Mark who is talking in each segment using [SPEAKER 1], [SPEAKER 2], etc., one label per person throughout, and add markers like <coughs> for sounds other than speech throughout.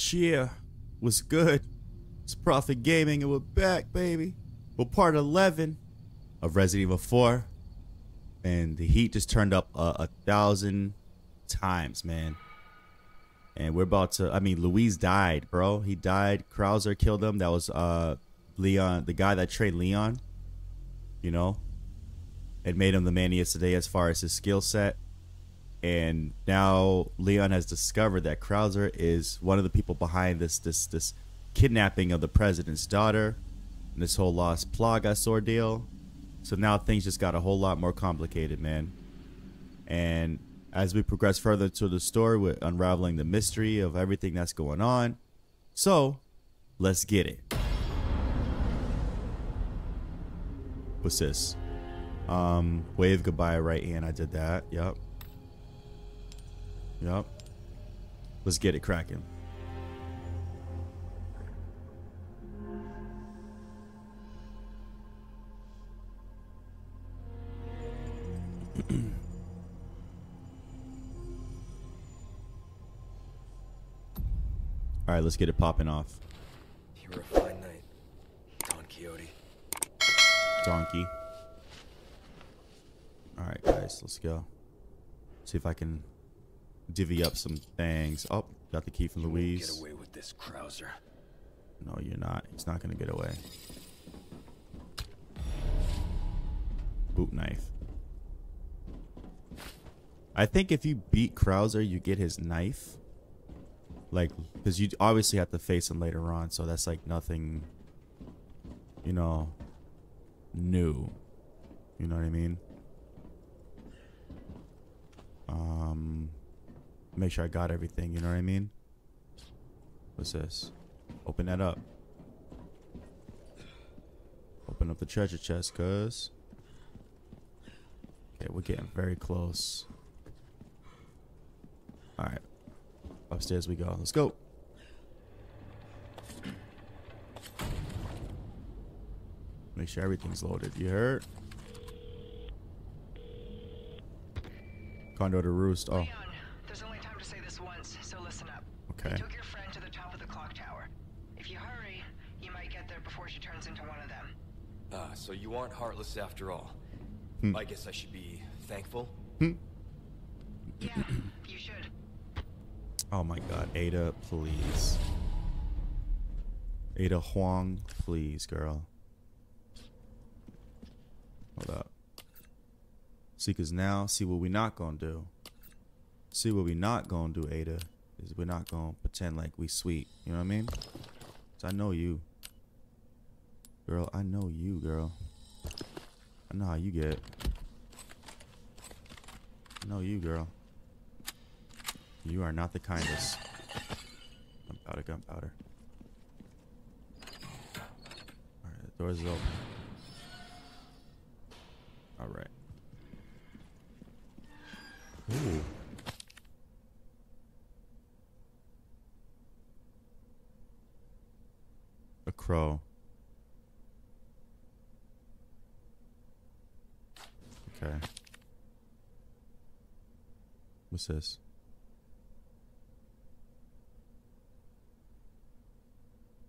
[SPEAKER 1] Cheer was good. It's Prophet Gaming and we're back, baby. We're part 11 of Resident Evil 4. And the heat just turned up a, a thousand times, man. And we're about to, I mean, Luis died, bro. He died. Krauser killed him. That was uh Leon, the guy that trained Leon. You know? It made him the man he is today as far as his skill set and now Leon has discovered that Krauser is one of the people behind this this this kidnapping of the president's daughter and this whole Las Plagas ordeal. So now things just got a whole lot more complicated, man. And as we progress further to the story, we're unraveling the mystery of everything that's going on. So, let's get it. What's this? Um, wave goodbye right hand. I did that. Yep. Yep. Let's get it cracking. <clears throat> All right, let's get it popping off.
[SPEAKER 2] You were a fine night, Don Quixote.
[SPEAKER 1] Donkey. All right, guys, let's go. See if I can divvy up some things. Oh, got the key from Luis.
[SPEAKER 2] Get away with this, Krauser.
[SPEAKER 1] No, you're not. He's not gonna get away. Boot knife. I think if you beat Krauser, you get his knife. Like, because you obviously have to face him later on, so that's like nothing, you know, new. You know what I mean? Um, make sure I got everything. You know what I mean? What's this? Open that up. Open up the treasure chest, cuz. Okay, we're getting very close. Alright. Upstairs we go. Let's go. Make sure everything's loaded. You heard? Condor to roost. Oh,
[SPEAKER 3] Leon, there's only time to say this once, so listen up.
[SPEAKER 1] Okay.
[SPEAKER 3] You took your friend to the top of the clock tower. If you hurry, you might get there before she turns into one of them.
[SPEAKER 2] Ah, so you aren't heartless after all.
[SPEAKER 1] Hmm.
[SPEAKER 2] I guess I should be thankful.
[SPEAKER 3] Yeah, you should.
[SPEAKER 1] Oh my god, Ada, please. Ada Wong, please, girl. Hold up. See, cause now, see what we not gonna do. See what we not gonna do, Ada, we're not gonna pretend like we sweet. You know what I mean? 'Cause I know you. Girl, I know you, girl. I know how you get. I know you, girl. You are not the kindest. Gunpowder, gunpowder. Alright, the doors is open. Alright. Ooh. Crow. Okay. What's this?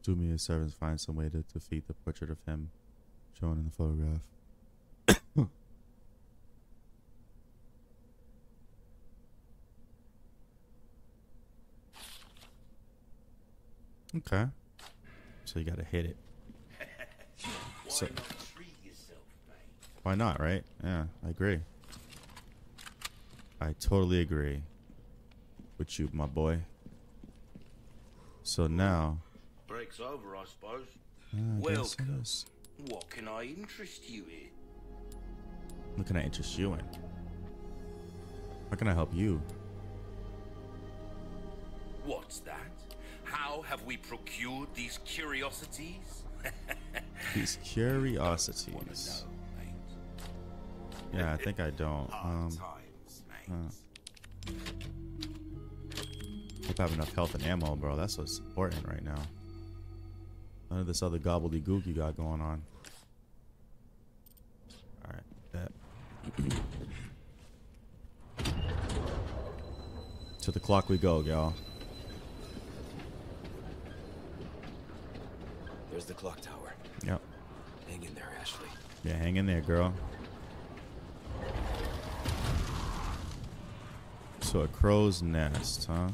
[SPEAKER 1] Do me a service, find some way to defeat the portrait of him shown in the photograph. <coughs> okay. So you gotta hit it. So, why not, right? Yeah, I agree. I totally agree with you, my boy. So now,
[SPEAKER 4] Break's over, I suppose.
[SPEAKER 1] Ah, I
[SPEAKER 4] Welcome. What can I interest you in?
[SPEAKER 1] What can I interest you in? How can I help you?
[SPEAKER 4] What's that? How have we procured these curiosities? <laughs>
[SPEAKER 1] These curiosities.
[SPEAKER 4] know.
[SPEAKER 1] Yeah, I think I don't. Um,
[SPEAKER 4] times,
[SPEAKER 1] uh, hope I have enough health and ammo, bro. That's what's important right now. None of this other gobbledygook you got going on. Alright, that. <clears throat> to the clock we go, y'all.
[SPEAKER 2] The clock tower.
[SPEAKER 1] Yep.
[SPEAKER 2] Hang in there, Ashley.
[SPEAKER 1] Yeah, hang in there, girl. So a crow's nest, huh?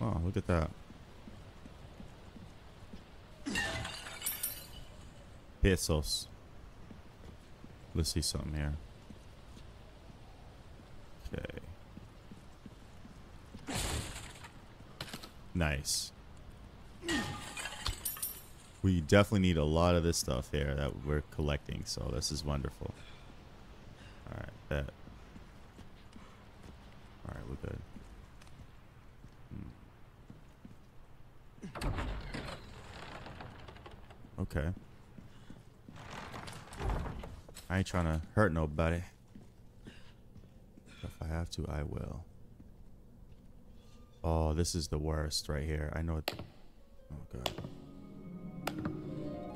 [SPEAKER 1] Oh, look at that. Pesos. Let's see something here. Okay. Nice. We definitely need a lot of this stuff here that we're collecting, so this is wonderful. Alright, bet. Alright, we're good. Hmm. Okay. I ain't trying to hurt nobody. If I have to, I will. Oh, this is the worst right here. I know it. Oh, God.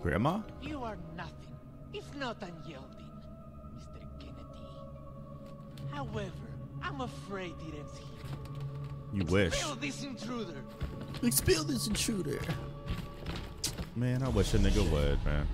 [SPEAKER 1] Grandma?
[SPEAKER 5] You are nothing, if not unyielding, Mr. Kennedy. However, I'm afraid it ends here.
[SPEAKER 1] You wish.
[SPEAKER 5] Expel this intruder!
[SPEAKER 1] Expel this intruder. Man, I wish a nigga would, man.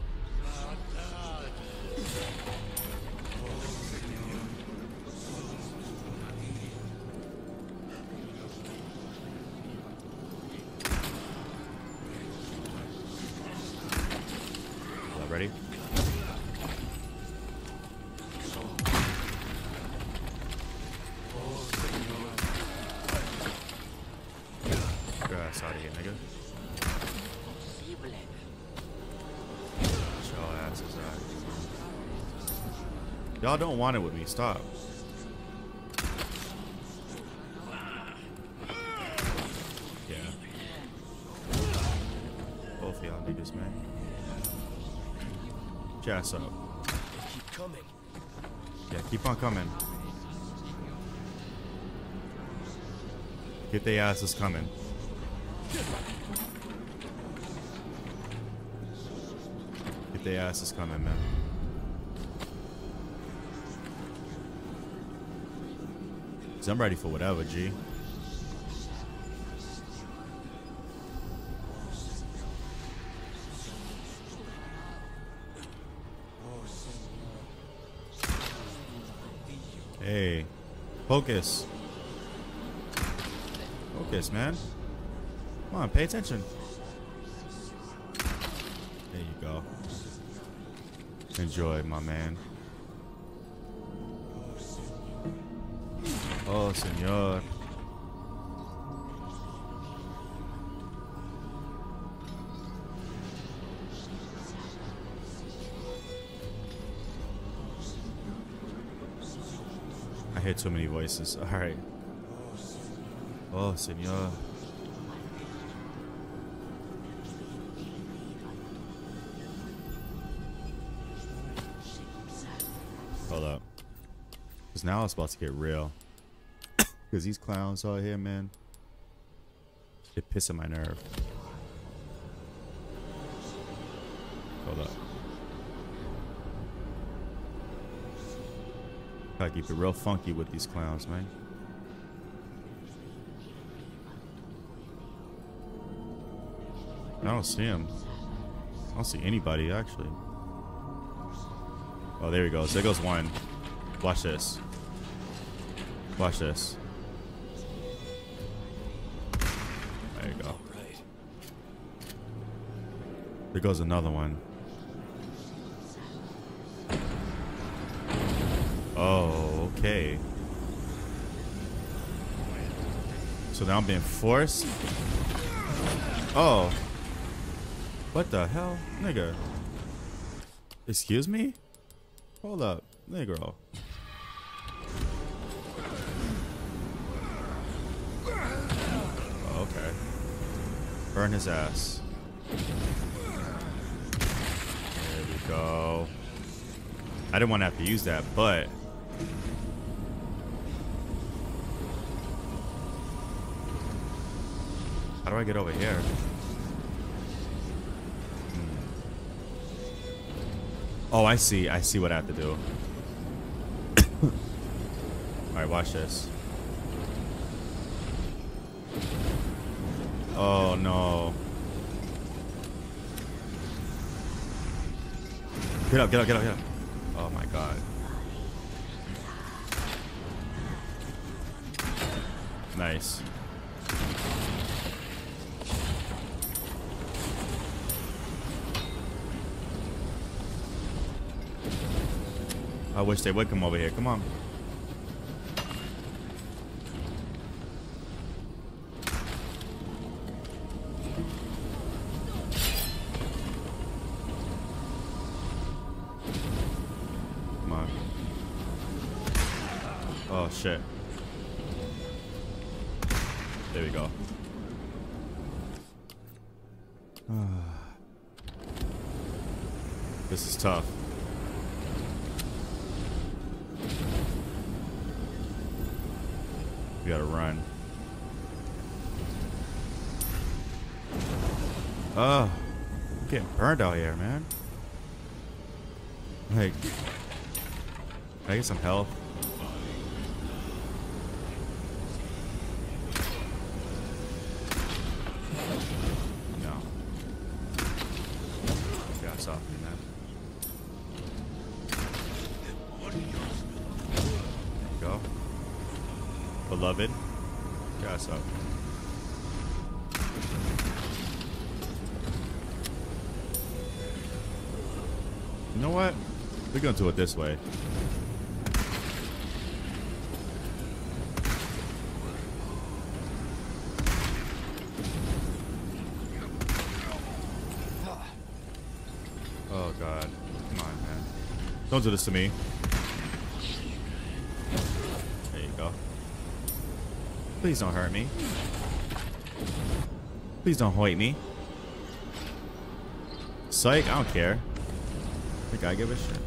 [SPEAKER 1] Y'all don't want it with me. Stop. Yeah. Both of y'all niggas, man. Ass up.
[SPEAKER 2] Keep coming.
[SPEAKER 1] Yeah, keep on coming. Get their asses coming. Their asses coming, man. Cause I'm ready for whatever, G. Hey, focus. Focus, man. Come on, pay attention. Enjoy, my man. Oh, senor. I hear too many voices. All right. Oh, senor. Because now it's about to get real. <coughs> Because these clowns out here, man, they're pissing my nerve. Hold up. Gotta keep it real funky with these clowns, man. I don't see him. I don't see anybody, actually. Oh, there he goes. There goes one. Watch this. Watch this. There you go. There goes another one. Oh, okay. So now I'm being forced? Oh. What the hell? Nigga. Excuse me? Hold up. Negro. Burn his ass. There we go. I didn't want to have to use that, but how do I get over here? Hmm. Oh, I see. I see what I have to do. <coughs> All right, watch this. Oh no. Get up, get up, get up, get up. Oh my god. Nice. I wish they would come over here. Come on. Burned out here, man. Like, I get some health? Do it this way. Oh god. Come on, man. Don't do this to me. There you go. Please don't hurt me. Please don't hoit me. Psych, I don't care. Think I give a shit.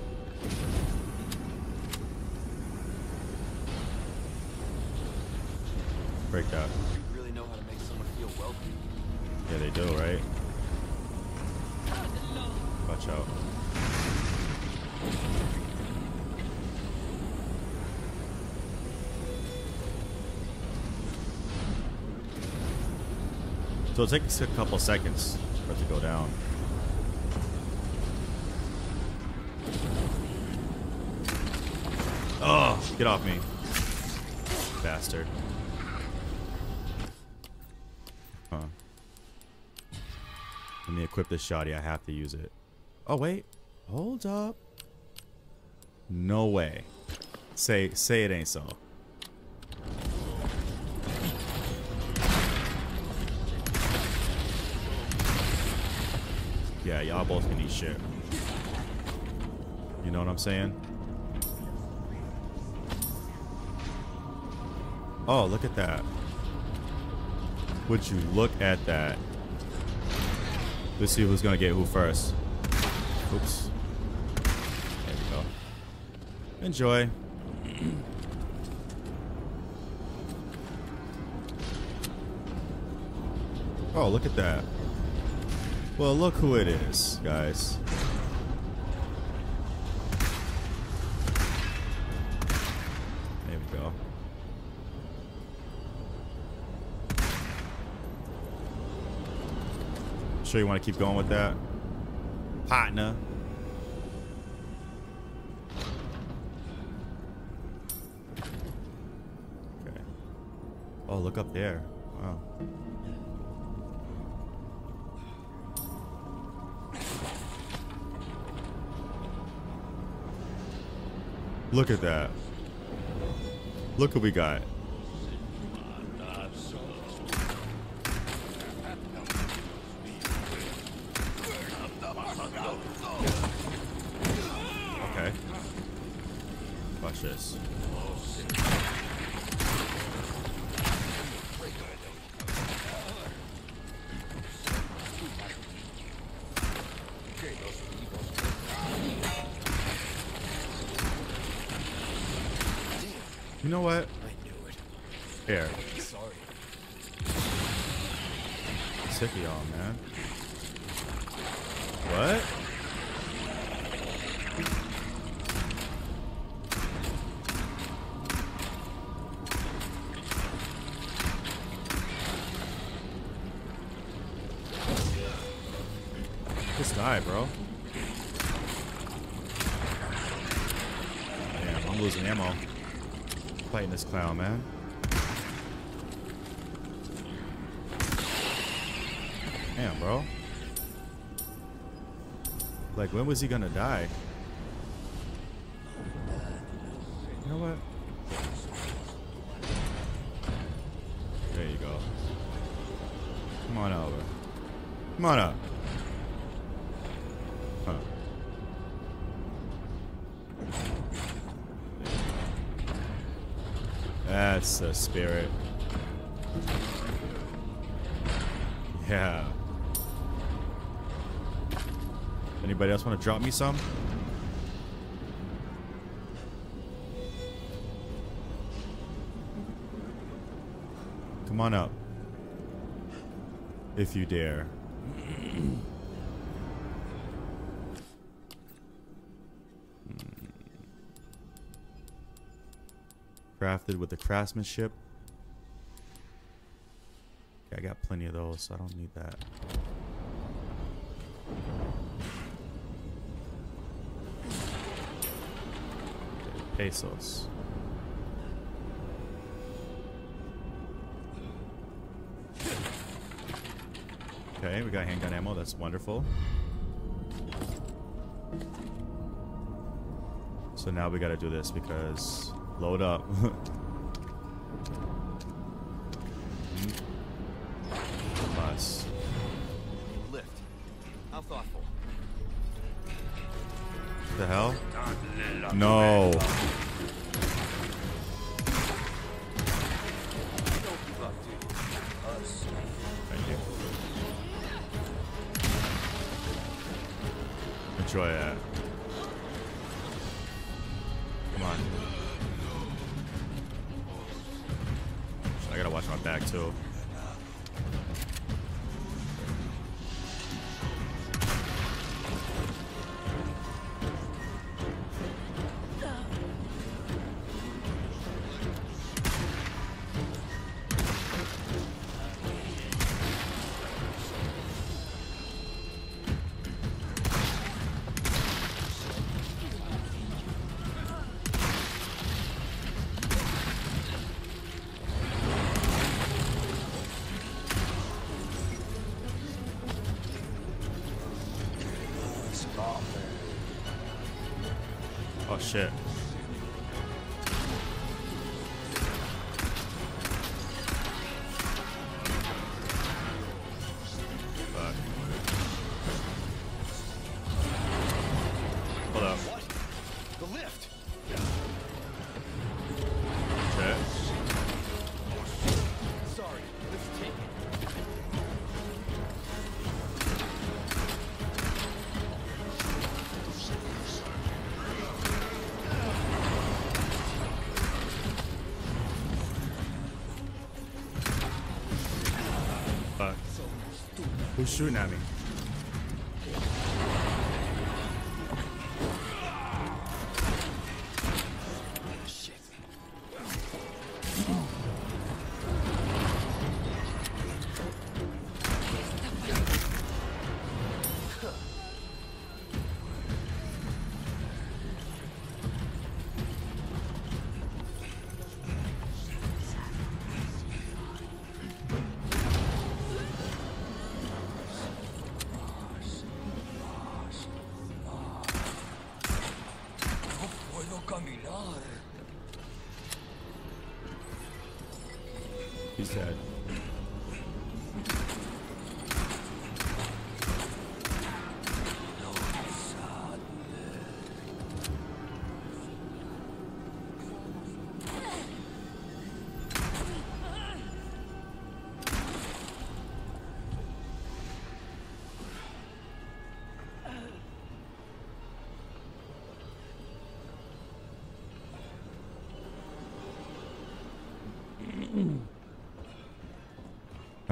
[SPEAKER 1] Break that.
[SPEAKER 2] You really know how to make someone feel welcome.
[SPEAKER 1] Yeah, they do, right? Watch out. So it takes a couple seconds for it to go down. Oh, get off me. Bastard. Equip this shoddy. I have to use it. Oh, wait. Hold up. No way. Say, say it ain't so. Yeah, y'all both can eat shit. You know what I'm saying? Oh, look at that. Would you look at that? Let's see who's gonna get who first. Oops. There we go. Enjoy. <clears throat> oh, look at that. Well, look who it is, guys. Sure you want to keep going with that? Partner. Okay. Oh, look up there. Wow. Look at that. Look what we got. Was he gonna die? You know what? There you go. Come on over. Come on up. That's the spirit. Yeah. Anybody else want to drop me some? Come on up. If you dare. Crafted with the craftsmanship. Okay, I got plenty of those, so I don't need that. Pesos. Okay, we got handgun ammo. That's wonderful. So now we got to do this because load up. <laughs> Enjoy that. Come on. I gotta watch my back too. Who's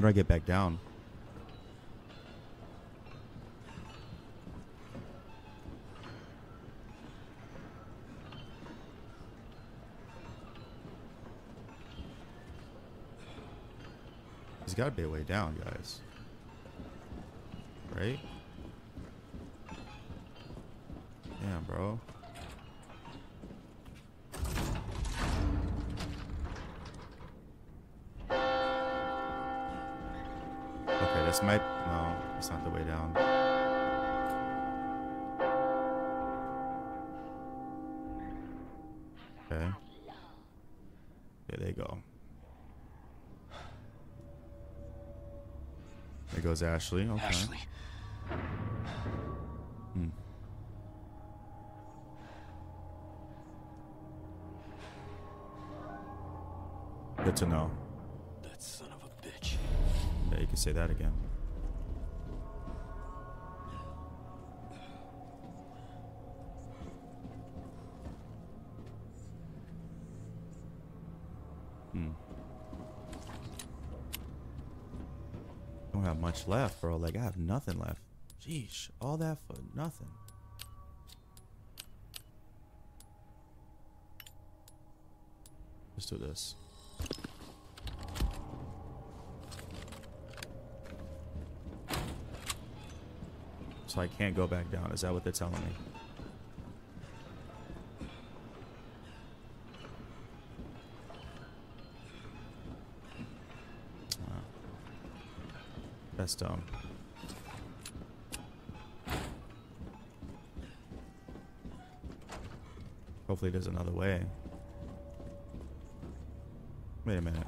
[SPEAKER 1] do I get back down? There's got to be a way down, guys. There goes Ashley. Okay.
[SPEAKER 2] Ashley. Hmm.
[SPEAKER 1] Good to know.
[SPEAKER 2] That son of a bitch.
[SPEAKER 1] Yeah, you can say that again. Much left, bro. Like I have nothing left. Jeez, all that for nothing. Let's do this. So I can't go back down. Is that what they're telling me? That's. Hopefully there's another way. Wait a minute.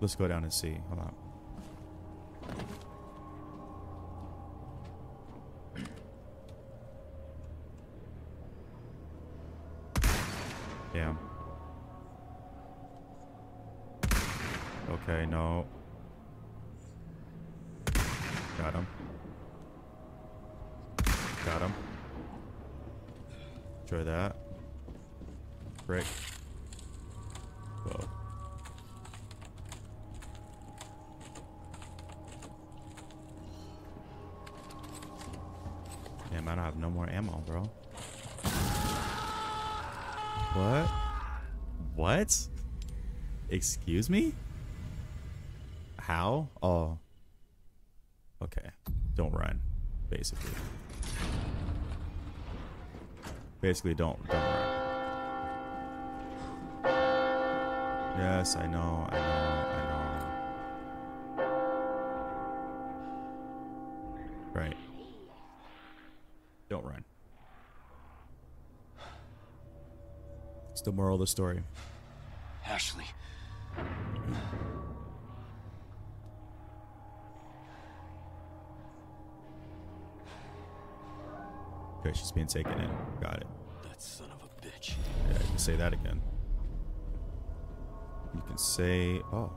[SPEAKER 1] Let's go down and see. Hold on. No. Got him. Got him. Try that. Frick. Whoa. Damn, I don't have no more ammo, bro. What? What? Excuse me? How? Oh. Okay. Don't run, basically. Basically, don't don't run. Yes, I know, I know, I know. Right. Don't run. It's the moral of the story. She's being taken in. Got it.
[SPEAKER 2] That son of a bitch.
[SPEAKER 1] Yeah, you can say that again. You can say, oh.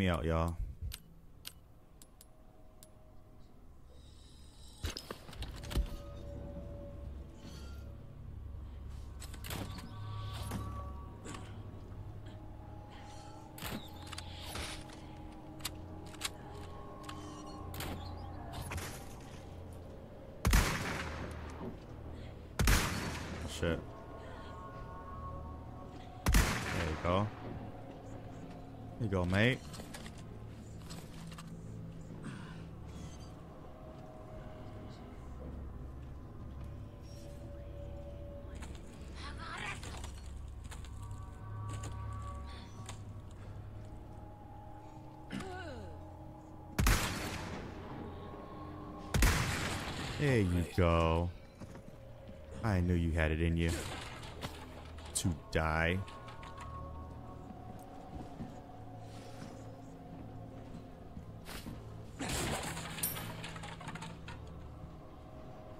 [SPEAKER 1] Me out, y'all. Shit. There you go. There you go, mate. You go. I knew you had it in you. To die.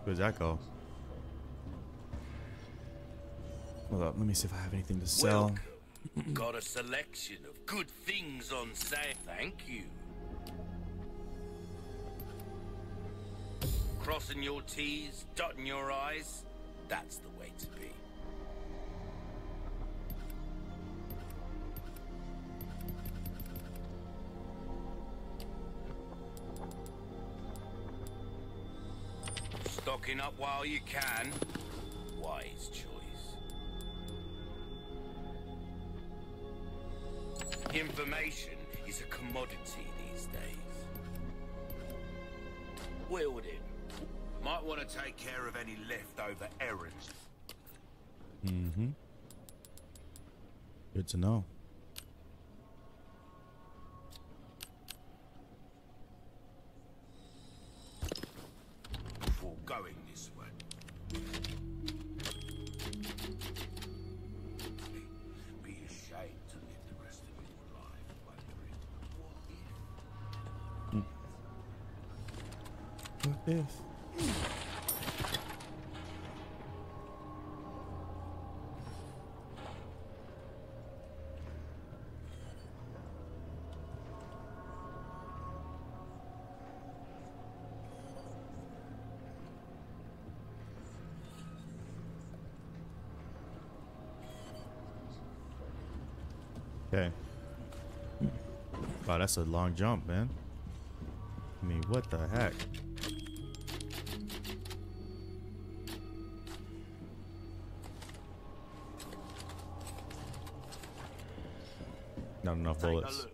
[SPEAKER 1] Where's that go? Hold up, let me see if I have anything to sell.
[SPEAKER 4] Got a selection of good things on sale. Thank you. Crossing your T's, dotting your I's. That's the way to be. Stocking up while you can. Wise choice. Information is a commodity these days. Wield it. Might want to take care of any leftover errands.
[SPEAKER 1] Mm-hmm. Good to know. Okay. Wow, that's a long jump, man. I mean, what the heck? Not enough bullets.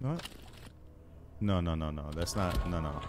[SPEAKER 1] What? No, no, no, no. That's not. No, no.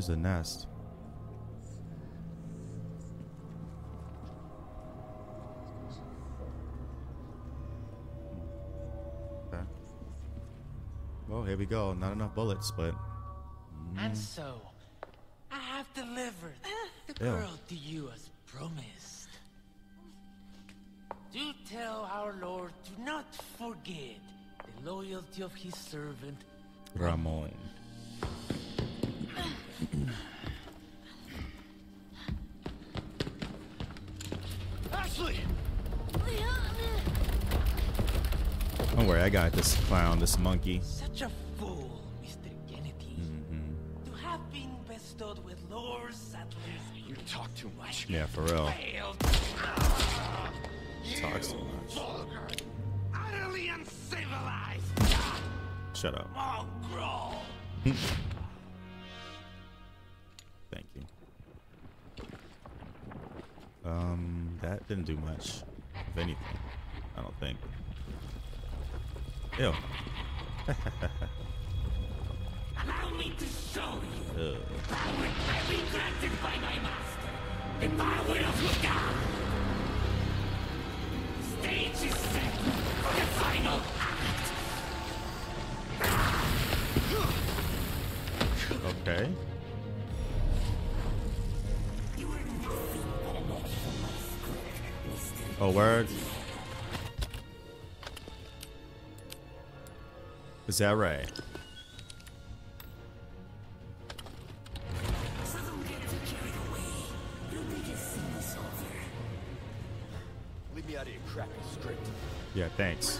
[SPEAKER 1] Where's the nest? Okay. Well, here we go. Not enough bullets, but
[SPEAKER 5] And so, I have delivered <laughs> the
[SPEAKER 1] Ew.
[SPEAKER 5] girl to you as promised. Do tell our Lord to not forget the loyalty of his servant.
[SPEAKER 1] Ramon. Monkey.
[SPEAKER 5] Such a fool, Mr. Kennedy.
[SPEAKER 1] Mm-hmm.
[SPEAKER 5] To have been bestowed with Lord Saddler's
[SPEAKER 2] You talk too much.
[SPEAKER 1] Yeah, for real.
[SPEAKER 5] failed.
[SPEAKER 1] Talks so much.
[SPEAKER 5] Vulgar, utterly uncivilized,
[SPEAKER 1] Shut up.
[SPEAKER 5] mongrel. <laughs>
[SPEAKER 1] Thank you. Um, that didn't do much, if anything. I don't think. Ew.
[SPEAKER 5] Allow me to show you power I granted by my master. The power of. Stage is set for the final act.
[SPEAKER 1] Okay. Oh, word. Is that right?
[SPEAKER 2] Leave me out of your crappy script.
[SPEAKER 1] Yeah, thanks.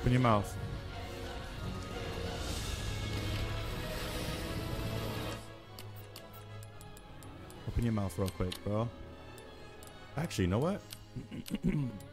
[SPEAKER 5] Open your mouth. Open your mouth real quick, bro. Actually, you know what? <clears throat>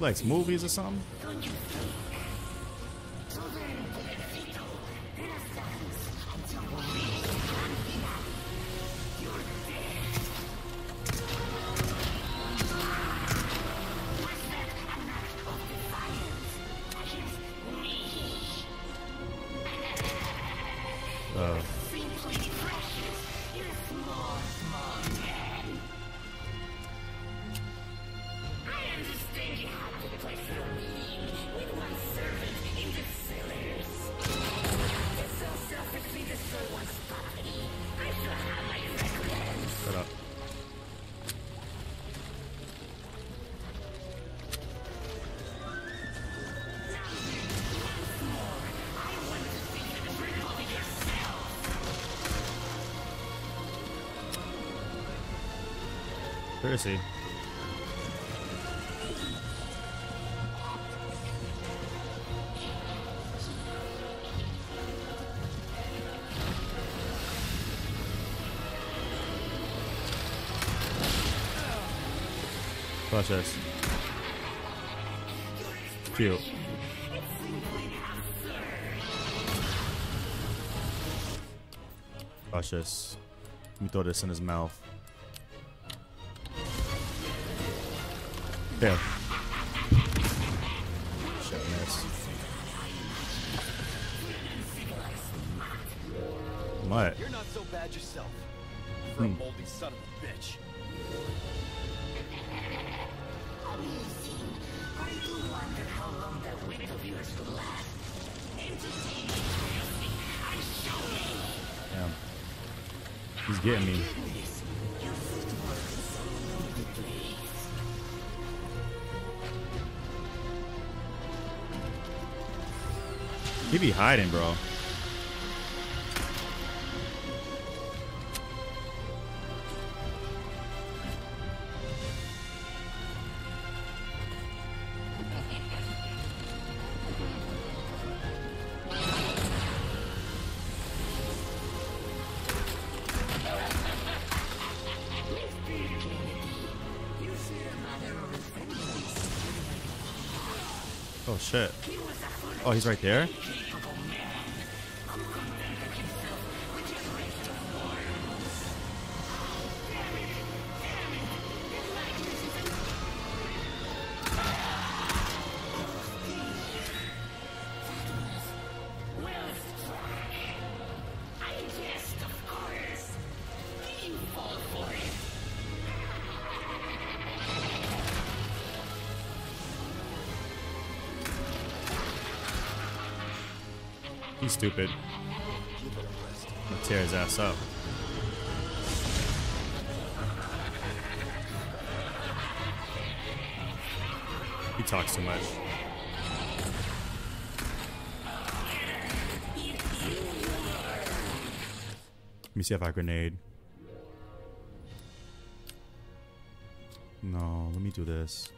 [SPEAKER 5] likes movies or something? Where is he? Watch this. Cute. Watch this. Let me throw this in his mouth. There. He's right there? He's stupid. Gonna tear his ass up. He talks too much. Let me see if I grenade. No, let me do this.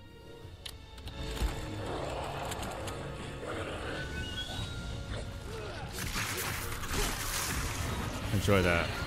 [SPEAKER 5] Enjoy that.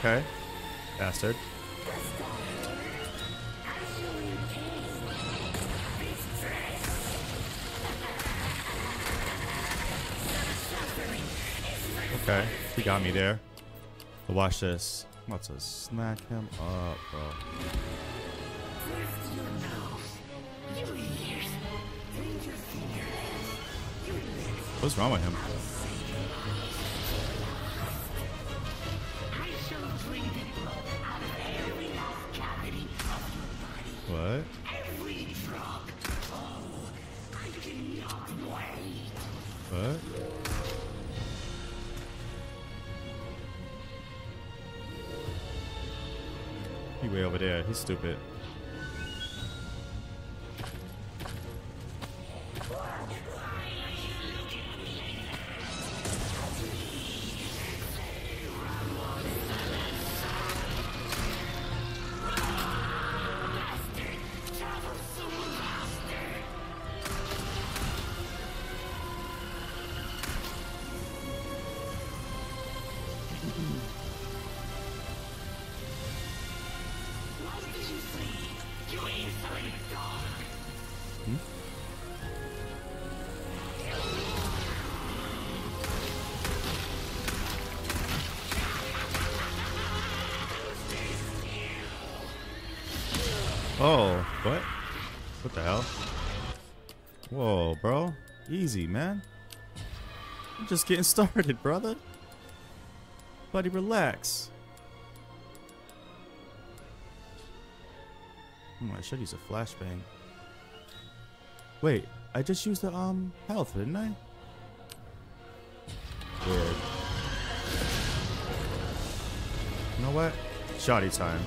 [SPEAKER 1] Okay. Bastard. Okay, he got me there. But watch this. About to smack him up, bro. What's wrong with him? What? What? He way over there. He's stupid. Oh, what? What the hell? Whoa, bro. Easy, man. I'm just getting started, brother. Buddy, relax. Hmm, I should use a flashbang. Wait, I just used the um health, didn't I? Weird. You know what? Shoddy time.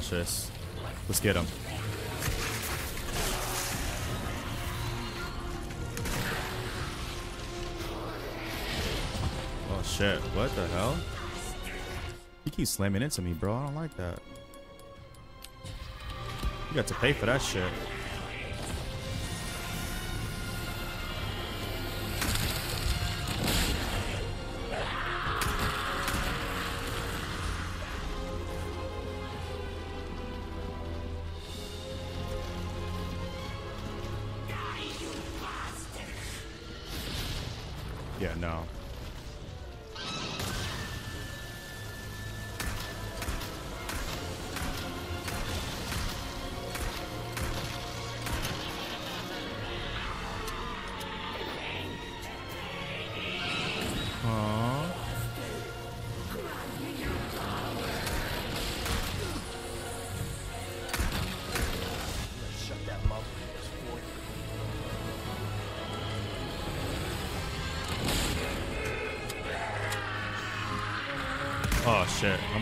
[SPEAKER 1] Let's get him. Oh shit, what the hell? He keeps slamming into me, bro. I don't like that. You got to pay for that shit. Yeah, no.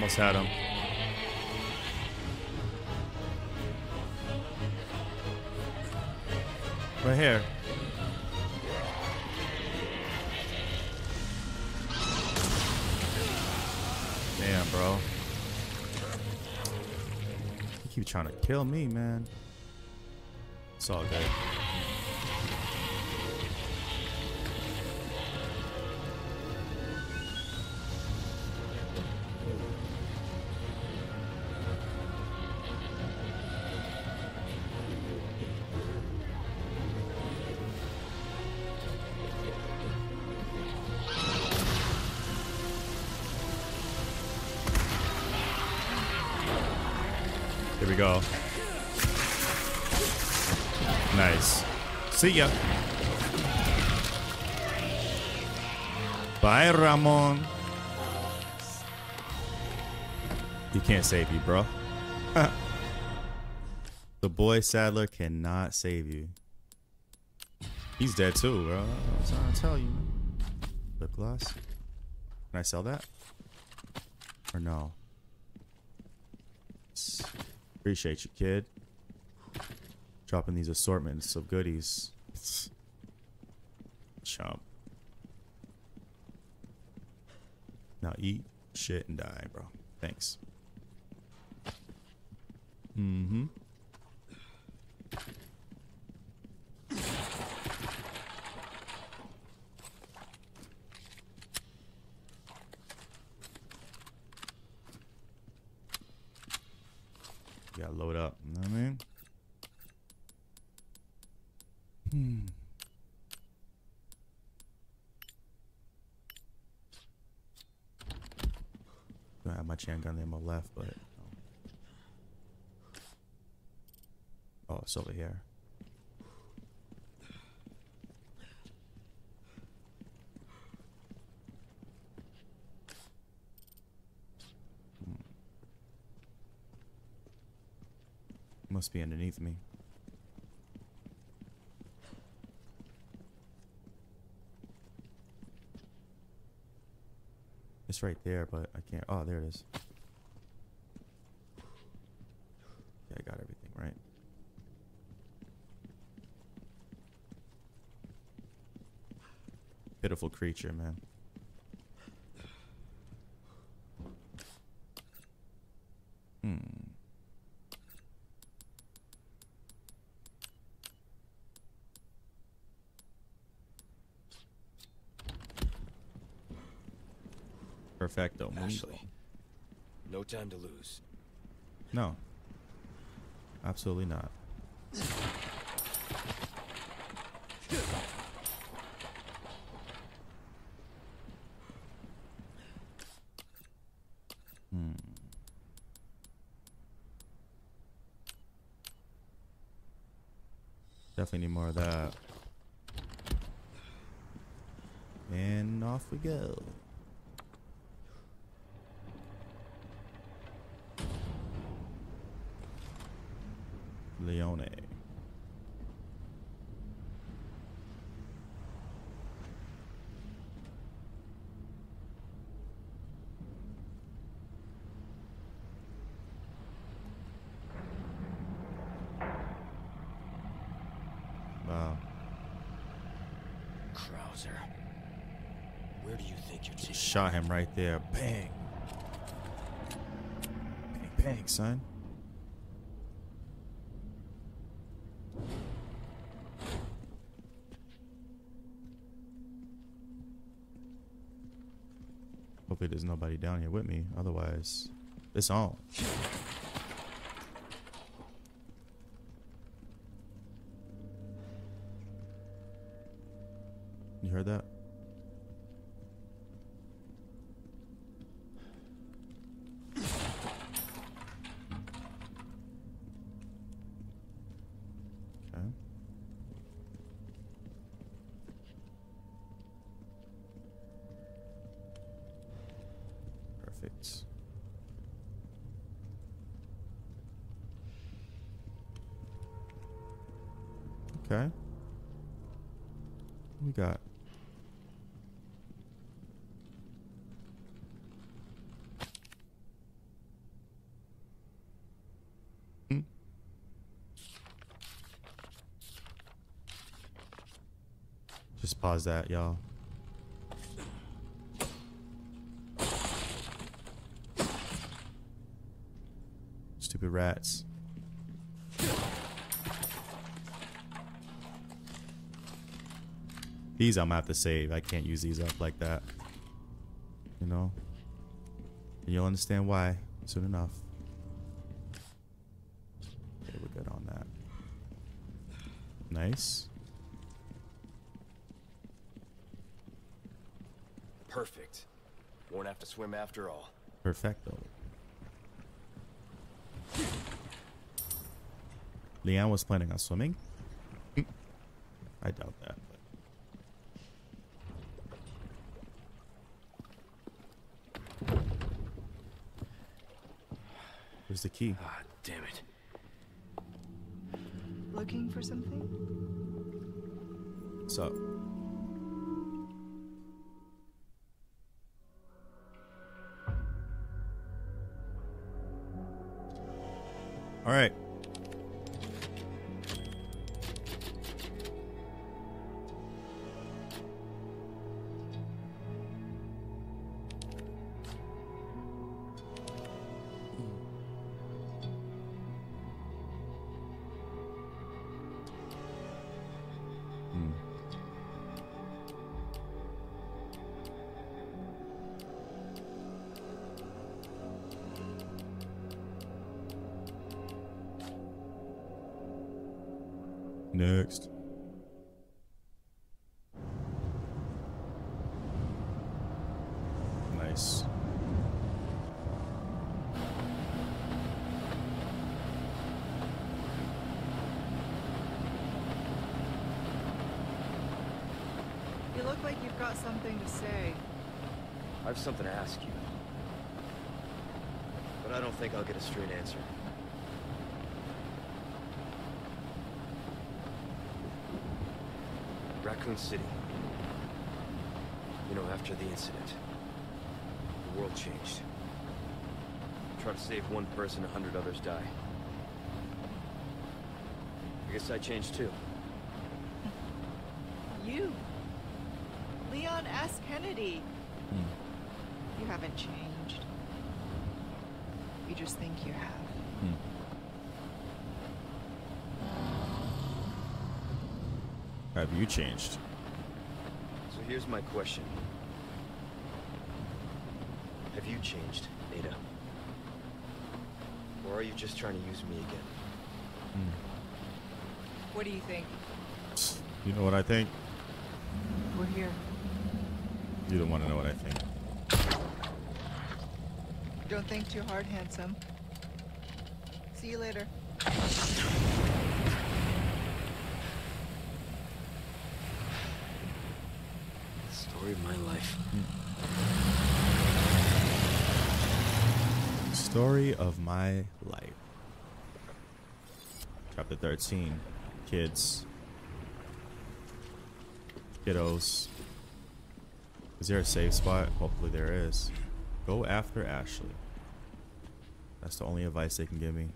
[SPEAKER 1] Almost had him. Right here. Damn, bro. You keep trying to kill me, man. It's all good. See ya. Bye, Ramon. He can't save you, bro. <laughs> the boy Saddler cannot save you. He's dead too, bro. I'm trying to tell you. Lip gloss. Can I sell that? Or no? Appreciate you, kid. Dropping these assortments of goodies. Chump. Now eat, shit, and die, bro. Thanks. Mm-hmm. Gotta load up. You know what I mean? Hmm. Don't have much handgun ammo left, but oh, it's over here. Hmm. Must be underneath me. It's right there, but I can't. Oh, there it is. Yeah, I got everything right. Pitiful creature, man. Perfecto.
[SPEAKER 2] Ashley. No time to lose.
[SPEAKER 1] No. Absolutely not. Hmm. Definitely need more of that. And off we go. Leon. Wow.
[SPEAKER 2] Krauser. Where do you think you're taking
[SPEAKER 1] Shot him right there. Bang. Bang, bang, son. Hopefully there's nobody down here with me. Otherwise, it's on. You heard that? Okay. Perfect. Okay. What we got? Hmm. Just pause that, y'all. Stupid rats. These I'm gonna have to save. I can't use these up like that. You know? And you'll understand why soon enough. Okay, we're good on that. Nice.
[SPEAKER 2] Perfect. Won't have to swim after all.
[SPEAKER 1] Perfecto. Leon was planning on swimming. I doubt that. There's the key.
[SPEAKER 2] Ah, damn it.
[SPEAKER 6] Looking for something?
[SPEAKER 1] So. All right.
[SPEAKER 6] Got something to say.
[SPEAKER 2] I have something to ask you. But I don't think I'll get a straight answer. Raccoon City. You know, after the incident, the world changed. Try to save one person, a hundred others die. I guess I changed too.
[SPEAKER 6] You. Leon S. Kennedy. Hmm. You haven't changed. You just think you have. Hmm.
[SPEAKER 1] Have you changed?
[SPEAKER 2] So here's my question. Have you changed, Ada? Or are you just trying to use me again? Hmm.
[SPEAKER 6] What do you think?
[SPEAKER 1] You know what I think?
[SPEAKER 6] We're here.
[SPEAKER 1] You don't want to know what I think.
[SPEAKER 6] Don't think too hard, handsome. See you later.
[SPEAKER 2] Story of my life.
[SPEAKER 1] Story of my life. Chapter 13. Kids. Kiddos. Is there a safe spot? Hopefully there is. Go after Ashley. That's the only advice they can give me.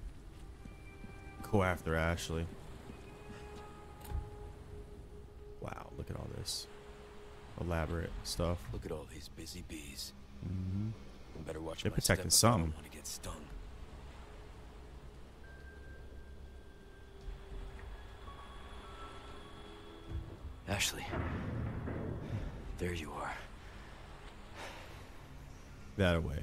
[SPEAKER 1] Go after Ashley. Wow, look at all this. Elaborate stuff.
[SPEAKER 2] Look at all these busy bees.
[SPEAKER 1] hmm
[SPEAKER 2] I better watch
[SPEAKER 1] They're protecting
[SPEAKER 2] some. I want to get stung. Ashley. There you are.
[SPEAKER 1] That away.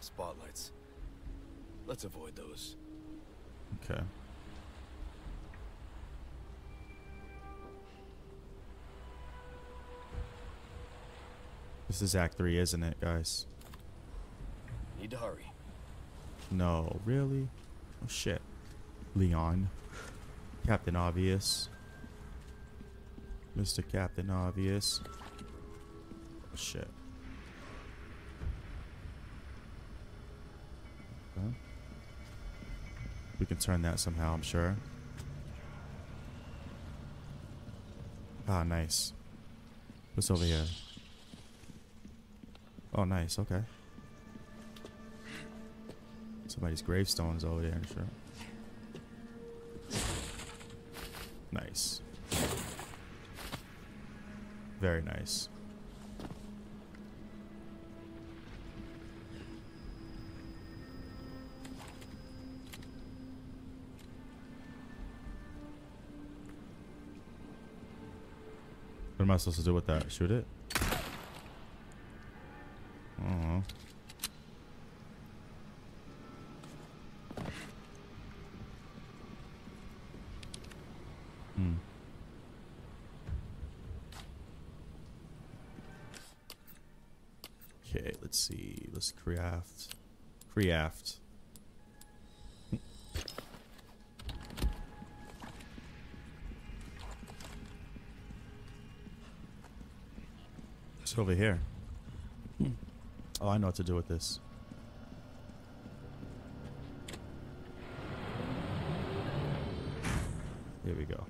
[SPEAKER 2] Spotlights. Let's avoid those.
[SPEAKER 1] Okay. This is Act 3, isn't it, guys?
[SPEAKER 2] Need to hurry.
[SPEAKER 1] No, really? Oh, shit. Leon. Captain Obvious. Mr. Captain Obvious. Shit. Okay. We can turn that somehow, I'm sure. Ah, nice. What's over here? Oh, nice. Okay. Somebody's gravestone's over there, sure. Nice. Very nice. Am I supposed to do with that? Shoot it? Oh. Hmm. Okay, let's see. Let's craft. Craft. over here? Oh, I know what to do with this. Here we go.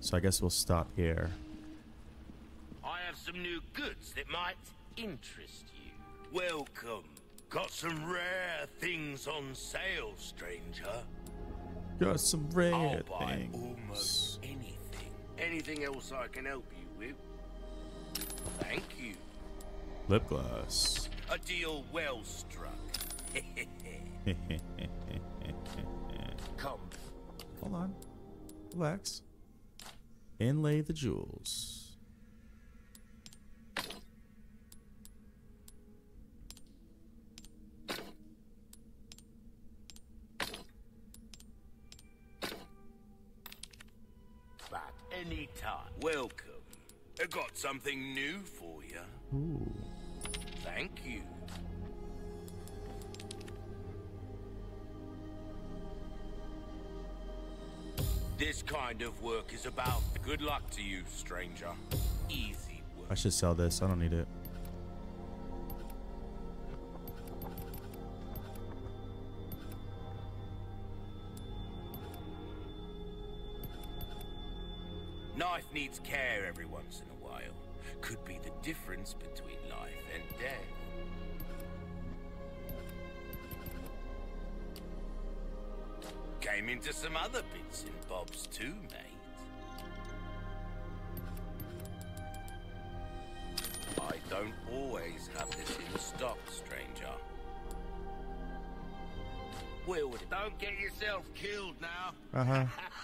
[SPEAKER 1] So I guess we'll stop here.
[SPEAKER 4] I have some new goods that might interest you. Welcome. Got some rare things on sale, stranger.
[SPEAKER 1] Got some rare I'll
[SPEAKER 4] buy
[SPEAKER 1] things.
[SPEAKER 4] almost anything. Anything else I can help you with? Thank you.
[SPEAKER 1] Lip gloss.
[SPEAKER 4] A deal well struck. <laughs> Come.
[SPEAKER 1] Hold on. Relax. Inlay the jewels.
[SPEAKER 4] I got something new for you.
[SPEAKER 1] Ooh.
[SPEAKER 4] Thank you. This kind of work is about good luck to you, stranger. Easy work.
[SPEAKER 1] I should sell this. I don't need it.
[SPEAKER 4] Needs care every once in a while. Could be the difference between life and death. Came into some other bits and bobs too, mate. I don't always have this in stock, stranger. Will, don't get yourself killed now.
[SPEAKER 1] Uh <laughs>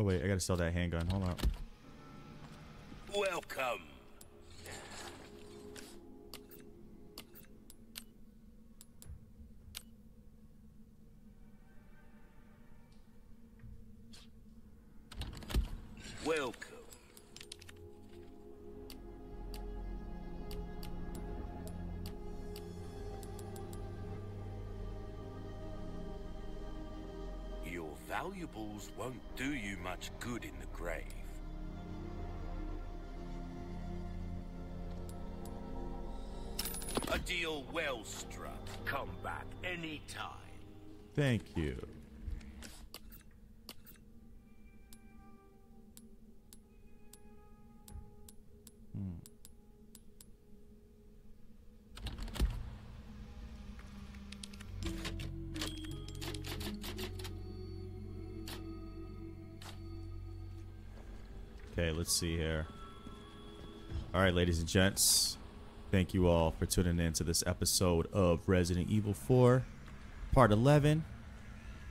[SPEAKER 1] Oh wait, I gotta sell that handgun. Hold on.
[SPEAKER 4] Welcome. Welcome. Your valuables won't much good in the grave. A deal well struck. Come back anytime.
[SPEAKER 1] Thank you. Let's see here. All right, ladies and gents, thank you all for tuning in to this episode of Resident Evil 4, Part 11.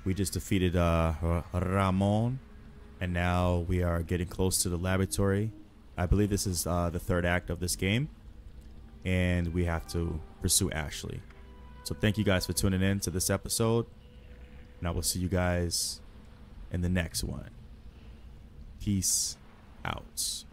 [SPEAKER 1] We just defeated uh, Ramon, and now we are getting close to the laboratory. I believe this is uh, the third act of this game, and we have to pursue Ashley. So thank you guys for tuning in to this episode, and I will see you guys in the next one. Peace out.